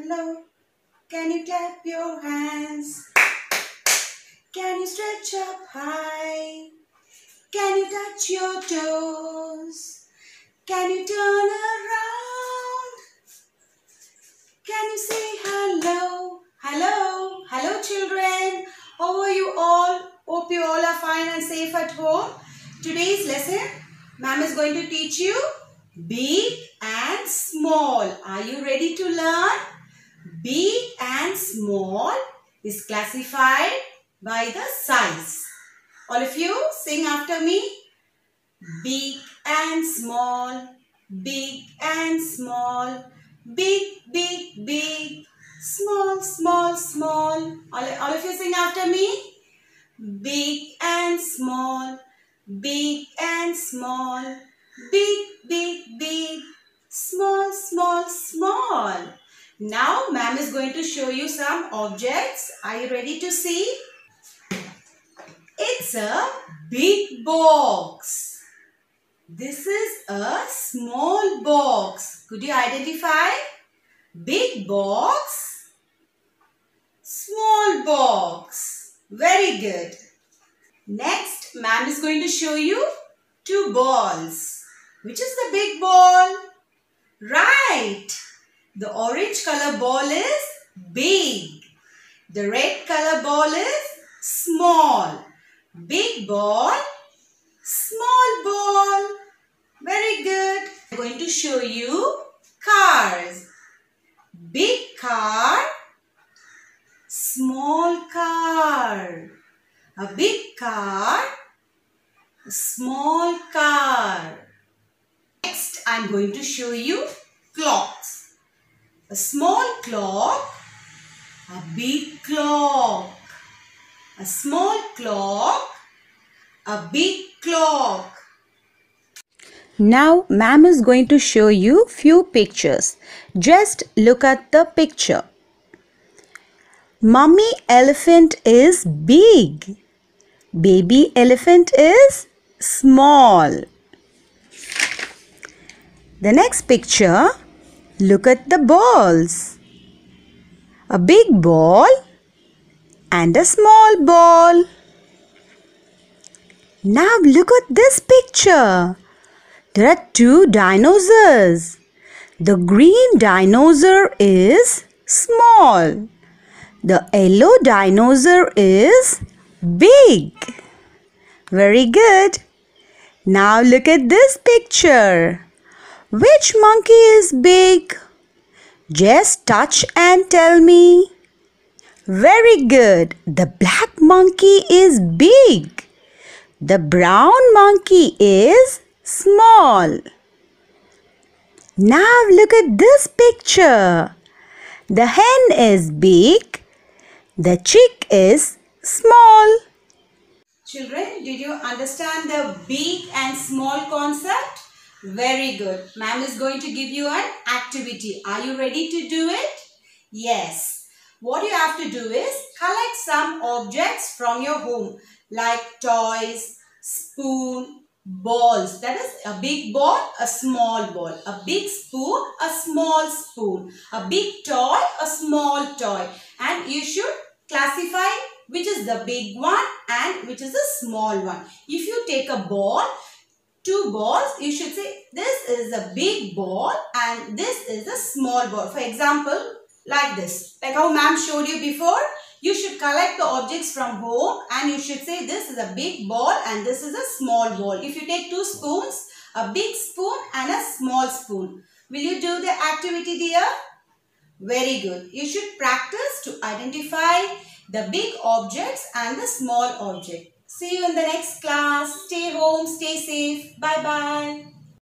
Hello, hello. Can you clap your hands? Can you stretch up high? Can you touch your toes? Can you turn around? Can you say hello? Hello, hello children. How are you all? Hope you all are fine and safe at home. Today's lesson, ma'am is going to teach you big and small. Are you ready to learn? Big and small is classified by the size. All of you sing after me. Big and small, big and small, big, big, big, small, small, small. All, all of you sing after me. Big and small, big and small, big, big, big, small, small, small. Now, ma'am is going to show you some objects. Are you ready to see? It's a big box. This is a small box. Could you identify? Big box, small box. Very good. Next, ma'am is going to show you two balls. Which is the big ball? Right. The orange color ball is big. The red color ball is small. Big ball, small ball. Very good. I'm going to show you cars. Big car, small car. A big car, a small car. Next, I'm going to show you clocks. A small clock, a big clock. A small clock, a big clock. Now ma'am is going to show you few pictures. Just look at the picture. Mummy elephant is big. Baby elephant is small. The next picture, look at the balls. A big ball and a small ball. Now look at this picture. There are two dinosaurs. The green dinosaur is small. The yellow dinosaur is big. Very good. Now look at this picture. Which monkey is big? Just touch and tell me. Very good. The black monkey is big. The brown monkey is small. Now look at this picture. The hen is big. The chick is small. Children, did you understand the big and small concept? Very good. Ma'am is going to give you an activity. Are you ready to do it? Yes. What you have to do is collect some objects from your home like toys, spoon, balls. That is a big ball, a small ball. A big spoon, a small spoon. A big toy, a small toy. And you should classify which is the big one and which is the small one. If you take a ball, two balls, you should say this is a big ball and this is a small ball. For example, like this. Like how ma'am showed you before. You should collect the objects from home and you should say this is a big ball and this is a small ball. If you take two spoons, a big spoon and a small spoon. Will you do the activity dear? Very good. You should practice to identify the big objects and the small object. See you in the next class. Stay home, stay safe. Bye-bye.